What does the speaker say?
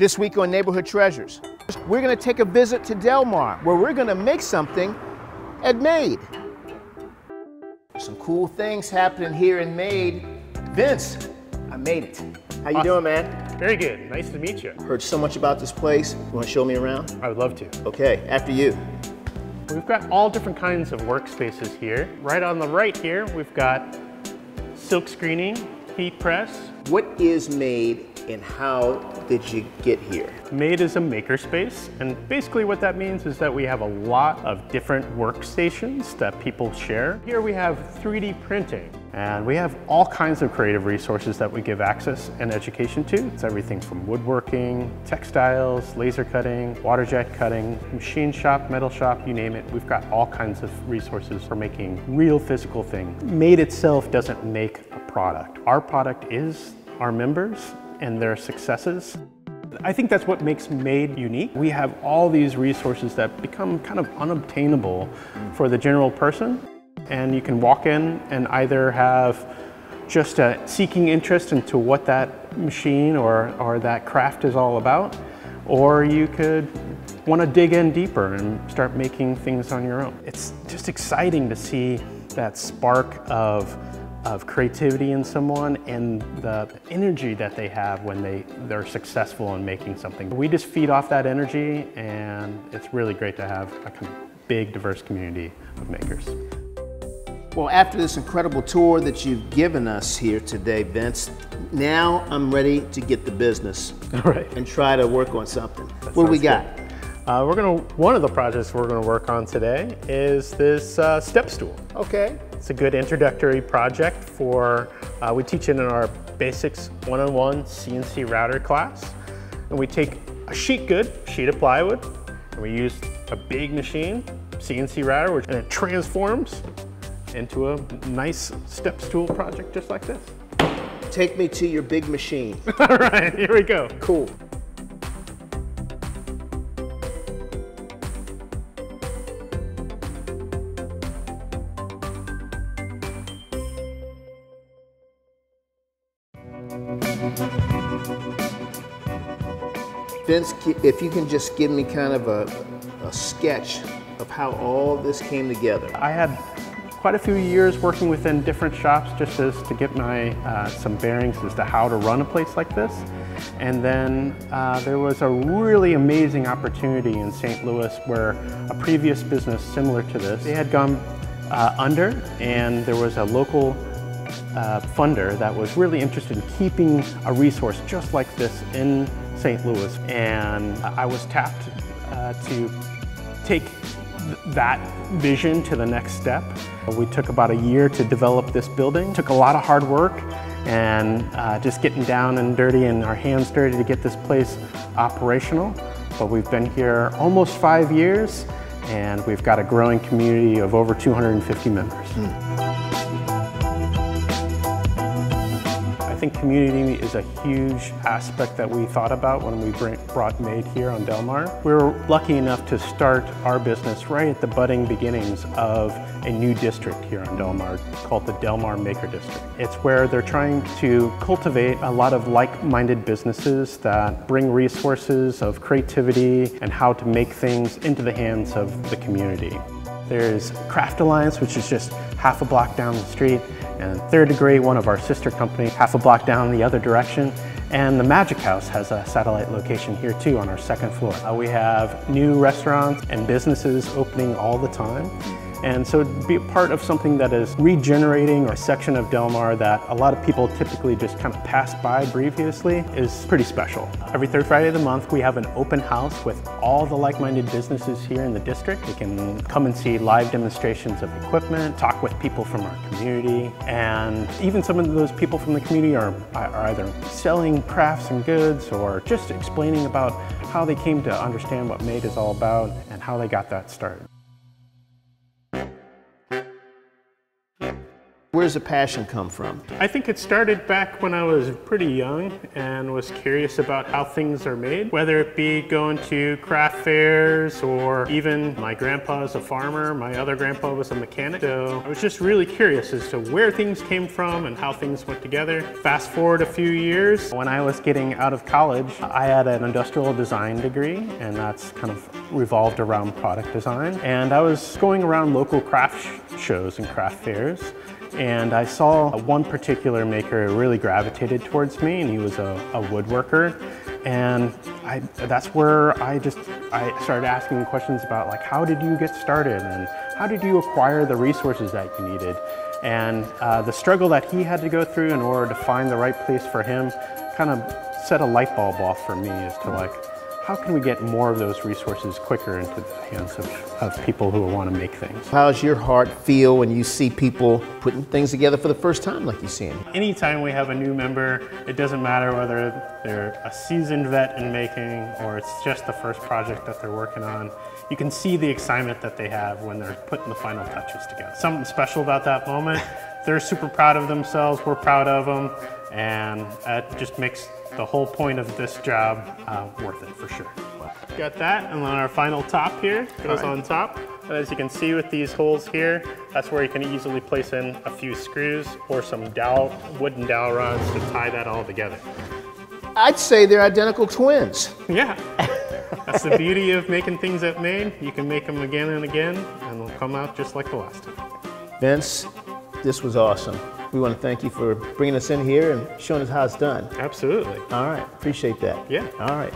This week on Neighborhood Treasures, we're going to take a visit to Delmar, where we're going to make something at Made. Some cool things happening here in Made. Vince, I made it. How you Awesome. doing, man? Very good. Nice to meet you. Heard so much about this place. You want to show me around? I would love to. Okay, after you. We've got all different kinds of workspaces here. Right on the right here, we've got silk screening, press. What is Made and how did you get here? Made is a makerspace, and basically what that means is that we have a lot of different workstations that people share. Here we have 3D printing, and we have all kinds of creative resources that we give access and education to. It's everything from woodworking, textiles, laser cutting, water jet cutting, machine shop, metal shop, you name it. We've got all kinds of resources for making real physical things. Made itself doesn't make a product. Our product is our members and their successes. I think that's what makes Made unique. We have all these resources that become kind of unobtainable for the general person. And you can walk in and either have just a seeking interest into what that machine or, or that craft is all about, or you could want to dig in deeper and start making things on your own. It's just exciting to see that spark of of creativity in someone and the energy that they have when they, they're successful in making something. We just feed off that energy and it's really great to have a big, diverse community of makers. Well, after this incredible tour that you've given us here today, Vince, now I'm ready to get the business All right. and try to work on something. what do we got? Uh, we're gonna, one of the projects we're gonna work on today is this uh, step stool. Okay. It's a good introductory project for, uh, we teach it in our Basics 101 CNC router class. And we take a sheet good, sheet of plywood, and we use a big machine, CNC router, which, and it transforms into a nice step stool project just like this. Take me to your big machine. All right, here we go. cool. Vince, if you can just give me kind of a, a sketch of how all this came together. I had quite a few years working within different shops just as to get my uh, some bearings as to how to run a place like this. And then uh, there was a really amazing opportunity in St. Louis where a previous business similar to this, they had gone uh, under and there was a local uh, funder that was really interested in keeping a resource just like this in St. Louis. And I was tapped uh, to take that vision to the next step. We took about a year to develop this building. Took a lot of hard work and uh, just getting down and dirty and our hands dirty to get this place operational. But we've been here almost five years and we've got a growing community of over 250 members. I think community is a huge aspect that we thought about when we brought Made here on Delmar. We were lucky enough to start our business right at the budding beginnings of a new district here on Delmar called the Delmar Maker District. It's where they're trying to cultivate a lot of like-minded businesses that bring resources of creativity and how to make things into the hands of the community. There's Craft Alliance, which is just half a block down the street, and Third Degree, one of our sister companies, half a block down the other direction. And the Magic House has a satellite location here too on our second floor. Uh, we have new restaurants and businesses opening all the time. And so be part of something that is regenerating a section of Delmar that a lot of people typically just kind of pass by previously is pretty special. Every third Friday of the month, we have an open house with all the like-minded businesses here in the district. You can come and see live demonstrations of equipment, talk with people from our community, and even some of those people from the community are, are either selling crafts and goods or just explaining about how they came to understand what MADE is all about and how they got that started. Where's the passion come from? I think it started back when I was pretty young and was curious about how things are made, whether it be going to craft fairs or even my grandpa is a farmer, my other grandpa was a mechanic. So I was just really curious as to where things came from and how things went together. Fast forward a few years, when I was getting out of college, I had an industrial design degree and that's kind of revolved around product design. And I was going around local craft shows and craft fairs and I saw one particular maker really gravitated towards me and he was a, a woodworker and I, that's where I just I started asking questions about like how did you get started and how did you acquire the resources that you needed? And uh, the struggle that he had to go through in order to find the right place for him kind of set a light bulb off for me as to like how can we get more of those resources quicker into the hands of, of people who want to make things? How does your heart feel when you see people putting things together for the first time like you're seeing? Anytime we have a new member, it doesn't matter whether they're a seasoned vet in making or it's just the first project that they're working on. You can see the excitement that they have when they're putting the final touches together. Something special about that moment. They're super proud of themselves, we're proud of them, and it just makes the whole point of this job uh, worth it for sure. Got that, and then our final top here goes right. on top. And as you can see with these holes here, that's where you can easily place in a few screws or some dowel, wooden dowel rods to tie that all together. I'd say they're identical twins. Yeah. That's the beauty of making things at Made. You can make them again and again, and they'll come out just like the last time. Vince, this was awesome. We want to thank you for bringing us in here and showing us how it's done. Absolutely. All right. Appreciate that. Yeah. All right.